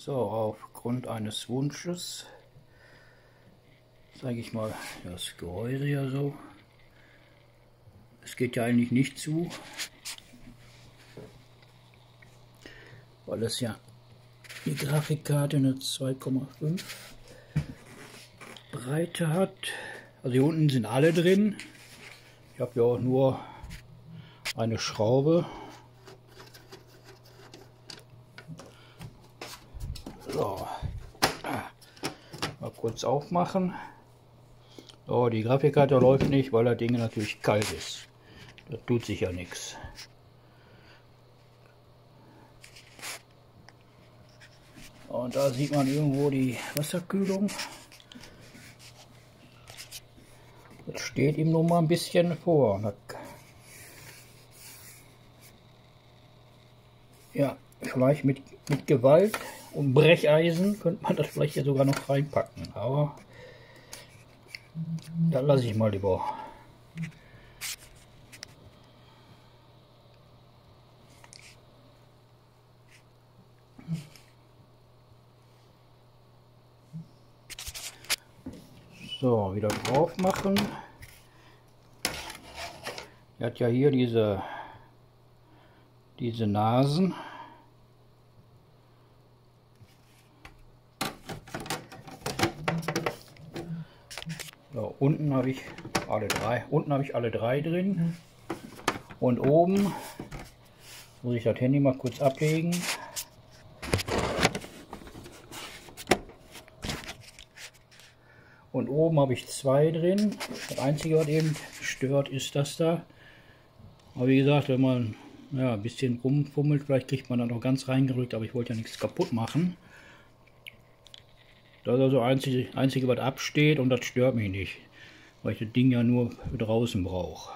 So, aufgrund eines Wunsches zeige ich mal das Gehäuse ja so. Es geht ja eigentlich nicht zu, weil es ja die Grafikkarte eine 2,5 Breite hat. Also hier unten sind alle drin. Ich habe ja auch nur eine Schraube. So. Mal kurz aufmachen. So, die Grafikkarte läuft nicht, weil das Ding natürlich kalt ist. Das tut sich ja nichts. Und da sieht man irgendwo die Wasserkühlung. Das steht ihm nun mal ein bisschen vor. Ja, vielleicht mit, mit Gewalt und Brecheisen könnte man das vielleicht ja sogar noch reinpacken. Aber da lasse ich mal lieber. So, wieder drauf machen. Er hat ja hier diese, diese Nasen. So, unten habe ich alle drei. Unten habe ich alle drei drin. Und oben muss ich das Handy mal kurz ablegen. Und oben habe ich zwei drin. Das einzige, was eben stört, ist das da. Aber wie gesagt, wenn man ja, ein bisschen rumfummelt, vielleicht kriegt man dann noch ganz reingerückt, aber ich wollte ja nichts kaputt machen. Das ist also einzige, einzige, was absteht und das stört mich nicht, weil ich das Ding ja nur draußen brauche.